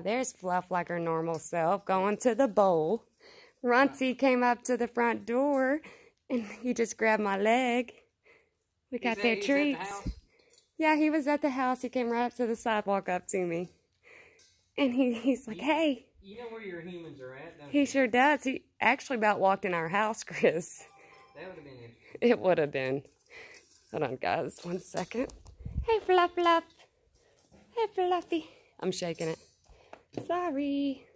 There's Fluff like her normal self going to the bowl. Runty came up to the front door and he just grabbed my leg. We got their at- the treats. Yeah, he was at the house. He came right up to the sidewalk up to me. And he, he's like, hey, You know where your humans are at, don't he you? sure does. He actually about walked in our house, Chris. That would have been. It would have been. Hold on, guys. One second. Hey, Fluff Fluff. Hey, Fluffy. I'm shaking it. Sorry.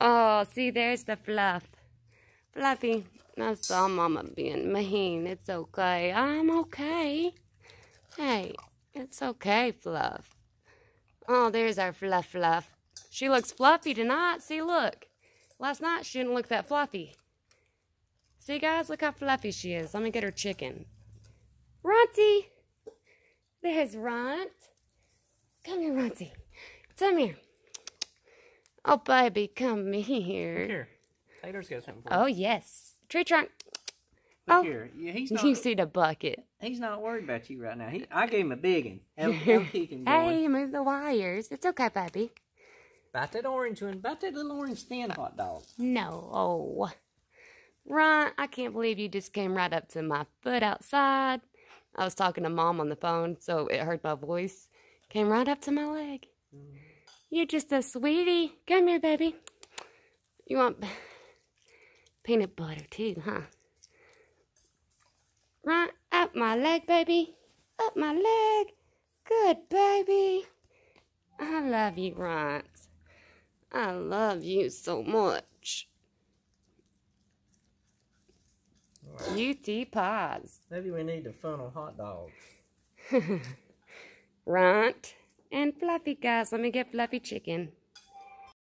Oh, see, there's the fluff. Fluffy, I saw Mama being mean. It's okay. I'm okay. Hey, it's okay, Fluff. Oh, there's our Fluff Fluff. She looks fluffy tonight. See, look. Last night she didn't look that fluffy. See, guys, look how fluffy she is. Let me get her chicken. Runty! There's Runt. Come here, Runty. Come here. Oh, baby, come here. Here. Taylor's got something for you. Oh, yes. Tree trunk. Look Oh. here. Yeah, he's not. You see the bucket. He's not worried about you right now. He, I gave him a big one. He'll, he'll keep him going. Hey, move the wires. It's okay, baby. About that orange one. About that little orange thin hot dog. No. Oh. Runt, I can't believe you just came right up to my foot outside. I was talking to mom on the phone, so it heard my voice. Came right up to my leg. Mm-hmm. You're just a sweetie. Come here, baby. You want peanut butter too, huh? Right up my leg, baby. Up my leg. Good, baby. I love you, Runt. I love you so much. UT Paws. Maybe we need to funnel hot dogs. Runt and Fluffy, guys. Let me get Fluffy chicken.